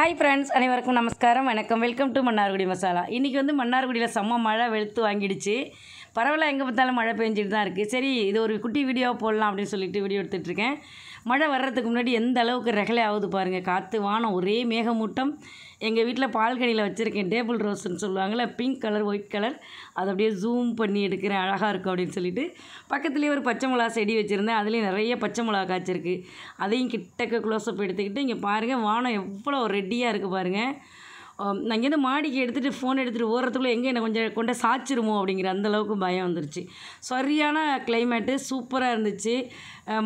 Hi friends அனைவருக்கும் நமஸ்காரம். வணக்கம். Welcome to Mannargudi Masala. இன்றைக்கி வந்து மன்னார்குடியில் செம்ம மழை வெளுத்து வாங்கிடுச்சு. பரவாயில்ல எங்கே பார்த்தாலும் மழை பெஞ்சிட்டு தான் இருக்குது சரி இது ஒரு குட்டி வீடியோ போடலாம் அப்படின்னு சொல்லிட்டு வீடியோ எடுத்துகிட்ருக்கேன் மழை வர்றதுக்கு முன்னாடி எந்த அளவுக்கு ரகலை ஆகுது பாருங்கள் காற்று வானம் ஒரே மேகமூட்டம். எங்கள் வீட்டில் பால்கனியில் வச்சுருக்கேன். டேபிள் ரோஸ்ன்னு சொல்லுவாங்கள்ல பிங்க் கலர் ஒயிட் கலர். அதை அப்படியே ஜூம் பண்ணி எடுக்கிறேன். அழகாக இருக்கும் அப்படின்னு சொல்லிட்டு. பக்கத்துலேயே ஒரு பச்சை மிளகா செடி வச்சுருந்தேன். அதுலேயும் நிறைய பச்சை மிளகா காய்ச்சிருக்கு. அதையும் கிட்டக்க க்ளோஸ்அப் எடுத்துக்கிட்டு இங்கே பாருங்கள் வானம் எவ்வளோ ரெட்டியாக இருக்குது பாருங்கள் நான் இங்கேருந்து மாடிக்கு எடுத்துகிட்டு ஃபோன் எடுத்துகிட்டு ஓடுறதுக்குள்ளே எங்கே என்னை கொஞ்சம் கொண்ட சாச்சிருமோ அப்படிங்கிற அந்த அளவுக்கு பயம் வந்துருச்சு. சரியான கிளைமேட்டு சூப்பராக இருந்துச்சு.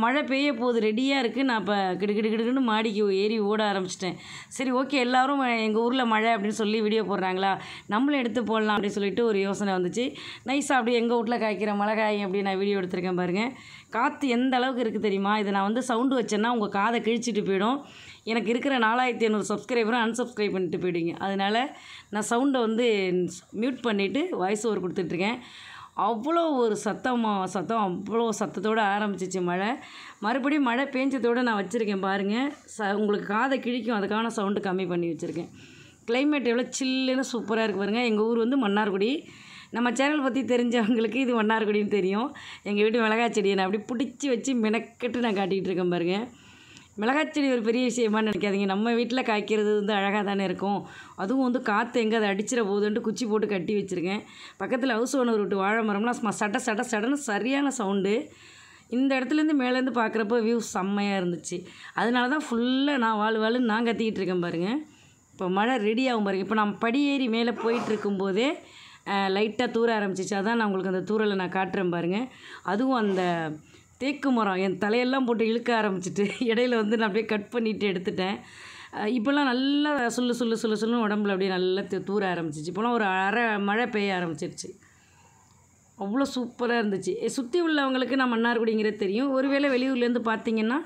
மழை பெய்ய போகுது ரெடியாக இருக்குது நான் இப்போ கிடு கிடு கிடுன்னு மாடிக்கு ஏறி ஓட ஆரம்பிச்சிட்டேன். சரி ஓகே எல்லோரும் எங்கள் ஊரில் மழை அப்படின்னு சொல்லி வீடியோ போடுறாங்களா? நம்மளும் எடுத்து போடலாம் அப்படின்னு சொல்லிட்டு ஒரு யோசனை வந்துச்சு. நைஸாக அப்படியே எங்கள் வீட்டில் காய்க்கிற மிளகாய் அப்படி நான் வீடியோ எடுத்திருக்கேன் பாருங்கள் காற்று எந்த அளவுக்கு இருக்குது தெரியுமா? இதை நான் வந்து சவுண்டு வச்சேன்னா உங்கள் காதை கிழிச்சிட்டு போயிடும். எனக்கு இருக்கிற நாலாயிரத்தி ஐநூறு சப்ஸ்கிரைபரும் அன்சப்ஸ்கிரைப் பண்ணிட்டு போயிடுங்க. அதனால் நான் சவுண்டை வந்து மியூட் பண்ணிவிட்டு வாய்ஸ் ஓவர் கொடுத்துட்ருக்கேன். அவ்வளோ ஒரு சத்தமாக சத்தம் அவ்வளோ சத்தத்தோடு ஆரம்பிச்சிச்சு மழை. மறுபடியும் மழை பேஞ்சதோடு நான் வச்சுருக்கேன் பாருங்கள் ச உங்களுக்கு காதை கிழிக்கும் அதுக்கான சவுண்டு கம்மி பண்ணி வச்சுருக்கேன். கிளைமேட் எவ்வளோ சில்லுன்னு சூப்பராக இருக்கு பாருங்கள் எங்கள் ஊர் வந்து மன்னார்குடி. நம்ம சேனல் பற்றி தெரிஞ்சவங்களுக்கு இது மன்னார்குடின்னு தெரியும். எங்கள் வீட்டு மிளகாய் செடியை நான் அப்படி பிடிச்சி வச்சு மெனக்கெட்டு நான் காட்டிகிட்டு இருக்கேன் பாருங்கள் மிளகாய் செடி ஒரு பெரிய விஷயமா நினைக்காதீங்க. நம்ம வீட்டில் காய்க்கிறது வந்து அழகாக தானே இருக்கும். அதுவும் வந்து காற்று எங்கே அதை அடிச்சிட போகுதுன்ட்டு குச்சி போட்டு கட்டி வச்சுருக்கேன். பக்கத்தில் ஹவுஸ் ஓனர் விட்டு வாழை மரம்லாம் சட சட சடன்னு சரியான சவுண்டு இந்த இடத்துலேருந்து மேலேருந்து பார்க்குறப்ப வியூ செம்மையாக இருந்துச்சு. அதனால தான் ஃபுல்லாக நான் வாழ் வாழ்னு நான் கத்திக்கிட்டு இருக்கேன் பாருங்கள் இப்போ மழை ரெடி ஆகும் பாருங்க. இப்போ நான் படியேறி மேலே போயிட்டுருக்கும்போதே லைட்டாக தூர ஆரம்பிச்சிச்சு. அதான் நான் உங்களுக்கு அந்த தூரலை நான் காட்டுறேன் பாருங்கள் அதுவும் அந்த தேக்கு மரம் என் தலையெல்லாம் போட்டு இழுக்க ஆரம்பிச்சிட்டு இடையில வந்து நான் அப்படியே கட் பண்ணிட்டு எடுத்துட்டேன். இப்போல்லாம் நல்லா சுள்ளு சுள்ளு சுள்ளு சுள்ளுன்னு உடம்புல அப்படியே நல்லா தூர ஆரம்பிச்சிச்சு. இப்போலாம் ஒரு அரை மழை பெய்ய ஆரம்பிச்சிருச்சு. அவ்வளோ சூப்பராக இருந்துச்சு. சுற்றி உள்ளவங்களுக்கு நான் மன்னார்குடிங்கிறது தெரியும். ஒருவேளை வெளியூர்லேருந்து பார்த்தீங்கன்னா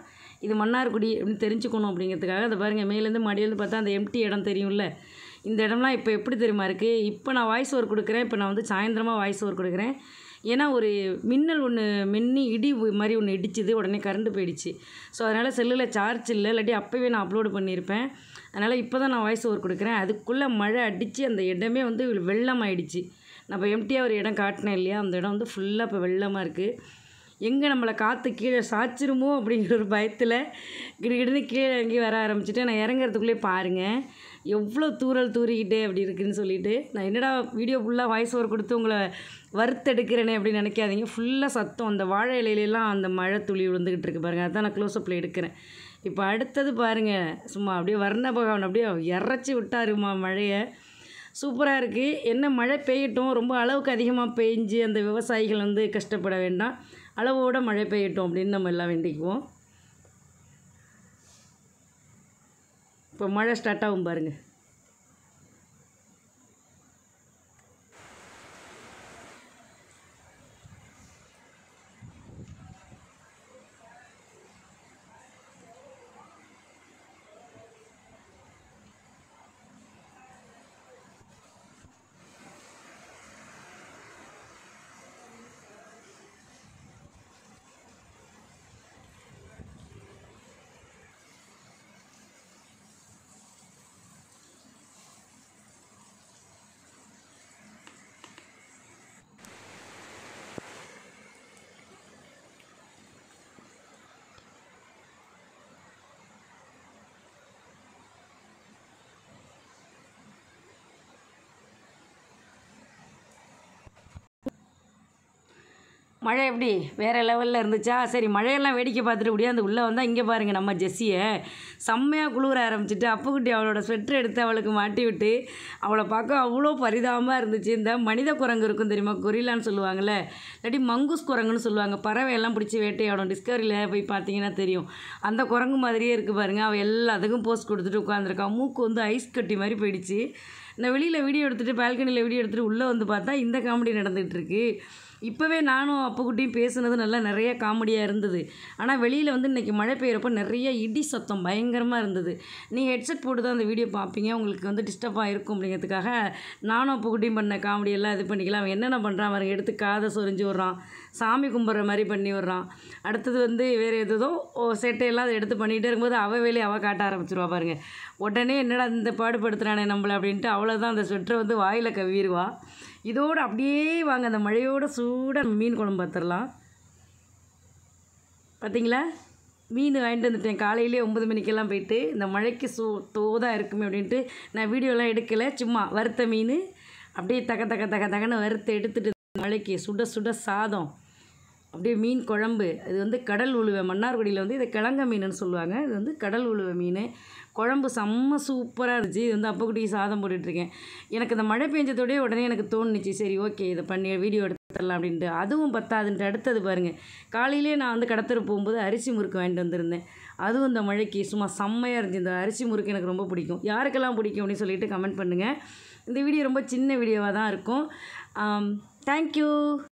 இது மன்னார்குடி அப்படின்னு தெரிஞ்சுக்கணும் அப்படிங்கிறதுக்காக அதை பாருங்கள் மேலேருந்து மடியிலேருந்து பார்த்தா அந்த எம்டி இடம் தெரியும்ல. இந்த இடம்லாம் இப்போ எப்படி தெரியுமா இருக்குது இப்போ நான் வாய்ஸ் ஓவர் கொடுக்குறேன். இப்போ நான் வந்து சாயந்தரமாக வாய்ஸ் ஓவர் கொடுக்குறேன். ஏன்னா ஒரு மின்னல் ஒன்று மின்னி இடி மாதிரி ஒன்று இடிச்சுது உடனே கரண்ட் போயிடுச்சு. ஸோ அதனால் செல்லில் சார்ஜ் இல்லை இல்லாட்டி அப்போவே நான் அப்லோடு பண்ணியிருப்பேன். அதனால் இப்போ தான் நான் வாய்ஸ் ஓவர் கொடுக்குறேன். அதுக்குள்ளே மழை அடித்து அந்த இடமே வந்து வெள்ளம் ஆயிடுச்சு நான் இப்போ எம்டியாக ஒரு இடம் காட்டினேன் இல்லையா? அந்த இடம் வந்து ஃபுல்லாக இப்போ வெள்ளமாக இருக்குது எங்கே நம்மளை காற்று கீழே சாய்ச்சிருமோ அப்படிங்கிற ஒரு பயத்தில் கிடுகிடுன்னு கீழே இறங்கி வர ஆரம்பிச்சிட்டு நான் இறங்குறதுக்குள்ளே பாருங்கள் எவ்வளோ தூரல் தூறிக்கிட்டே அப்படி இருக்குன்னு சொல்லிட்டு நான் என்னடா வீடியோ ஃபுல்லாக வாய்ஸ் ஓவர் கொடுத்து உங்களை வறுத்தெடுக்கிறேனே அப்படின்னு நினைக்காதீங்க. ஃபுல்லாக சத்தம் அந்த வாழை இலையிலலாம் அந்த மழை துளி விழுந்துக்கிட்டு இருக்கு பாருங்கள் அதான் நான் க்ளோஸ்அப்பில் எடுக்கிறேன். இப்போ அடுத்தது பாருங்கள் சும்மா அப்படியே வர்ண பகவான் அப்படியே இறச்சி விட்டாருமா மழையை. சூப்பராக இருக்குது என்ன மழை பெய்யட்டும் ரொம்ப அளவுக்கு அதிகமாக பெஞ்சு அந்த விவசாயிகள் வந்து கஷ்டப்பட வேண்டாம். அளவோட மழை பெய்யட்டும் அப்படின்னு நம்ம எல்லாம் வேண்டிக்குவோம். இப்போ மழை ஸ்டார்ட் ஆகும் பாருங்கள் மழை எப்படி? வேறு லெவலில் இருந்துச்சா? சரி மழையெல்லாம் வேடிக்கை பார்த்துட்டு முடியாது உள்ளே வந்தால் இங்கே பாருங்கள் நம்ம ஜெஸ்ஸியை. செம்மையாக குளிர ஆரம்பிச்சிட்டு அப்புக்குட்டி அவளோட ஸ்வெட்டர் எடுத்து அவளுக்கு மாட்டி விட்டு அவளை பார்க்க அவ்வளோ பரிதாபமாக இருந்துச்சு. இந்த மனித குரங்கு இருக்கும் தெரியுமா? கொரிலான்னு சொல்லுவாங்கள்ல இல்லாட்டி மங்கூஸ் குரங்குன்னு சொல்லுவாங்க. பறவையெல்லாம் பிடிச்சி வேட்டையாடும். டிஸ்கவரியில் போய் பார்த்தீங்கன்னா தெரியும். அந்த குரங்கு மாதிரியே இருக்குது பாருங்கள் அவள் எல்லாத்துக்கும் போஸ்ட் கொடுத்துட்டு உட்காந்துருக்கான் மூக்கு வந்து ஐஸ் கட்டி மாதிரி போயிடுச்சு. நான் வெளியில் வீடியோ எடுத்துகிட்டு பால்கனியில் வீடியோ எடுத்துகிட்டு உள்ளே வந்து பார்த்தா இந்த காமெடி நடந்துகிட்டு இருக்கு இப்போவே நானும் அப்புக்குட்டியும் பேசுனது நல்லா நிறைய காமெடியாக இருந்தது. ஆனால் வெளியில் வந்து இன்றைக்கி மழை பெய்கிறப்ப நிறைய இடி சத்தம் பயங்கரமாக இருந்தது. நீங்கள் ஹெட்செட் போட்டு தான் அந்த வீடியோ பார்ப்பீங்க. உங்களுக்கு வந்து டிஸ்டர்பாக இருக்கும் அப்படிங்கிறதுக்காக நானும் அப்புக்குட்டியும் பண்ண காமெடியெல்லாம் இது பண்ணிக்கலாம். அவன் என்னென்ன பண்ணுறான் அவன் எடுத்து காதை சொரிஞ்சு விட்றான். சாமி கும்பிட்ற மாதிரி பண்ணி விட்றான். அடுத்தது வந்து வேறு எதுதோ ஓ செட்டையெல்லாம் அதை எடுத்து பண்ணிகிட்டே இருக்கும்போது அவள் வேலையை அவள் காட்ட ஆரம்பிச்சிருவா பாருங்க. உடனே என்னடா இந்த பாடுபடுத்துறானே நம்மளை அப்படின்ட்டு அவ்வளோதான் அந்த ஸ்வெட்டரை வந்து வாயில் கவ்விடுவா இதோடு அப்படியே வாங்க. அந்த மழையோட சூடாக மீன் குழம்பு பார்த்துடலாம் பார்த்தீங்களா மீன் வாங்கிட்டு வந்துட்டேன். காலையிலே ஒம்பது மணிக்கெல்லாம் போயிட்டு இந்த மழைக்கு சூ தோதாக இருக்குமே அப்படின்ட்டு நான் வீடியோலாம் எடுக்கலை. சும்மா வறுத்த மீன். அப்படியே தக தக தக தகன்னு வறுத்து எடுத்துகிட்டு மழைக்கு சுட சுட சாதம். அப்படியே மீன் குழம்பு. இது வந்து கடல் உழுவை மன்னார்குடியில் வந்து இதை கிழங்க மீனுன்னு சொல்லுவாங்க. இது வந்து கடல் உழுவை மீன். குழம்பு செம்ம சூப்பராக இருந்துச்சு. இது வந்து அப்பக்குட்டிக்கு சாதம் போட்டுட்ருக்கேன். எனக்கு இந்த மழை பெஞ்சதோடய உடனே எனக்கு தோணுச்சு. சரி ஓகே இதை பண்ணி வீடியோ எடுத்துடலாம் அப்படின்ட்டு. அதுவும் பத்தாதுன்ட்டு அடுத்தது பாருங்கள் காலையிலே நான் வந்து கடத்தர போகும்போது அரிசி முறுக்கு வாங்கிட்டு வந்திருந்தேன். அதுவும் இந்த மழைக்கு சும்மா செம்மையாக இருந்துச்சு. இந்த அரிசி முறுக்கு எனக்கு ரொம்ப பிடிக்கும். யாருக்கெல்லாம் பிடிக்கும் அப்படின்னு சொல்லிட்டு கமெண்ட் பண்ணுங்கள் இந்த வீடியோ ரொம்ப சின்ன வீடியோவாக தான் இருக்கும். தேங்க்யூ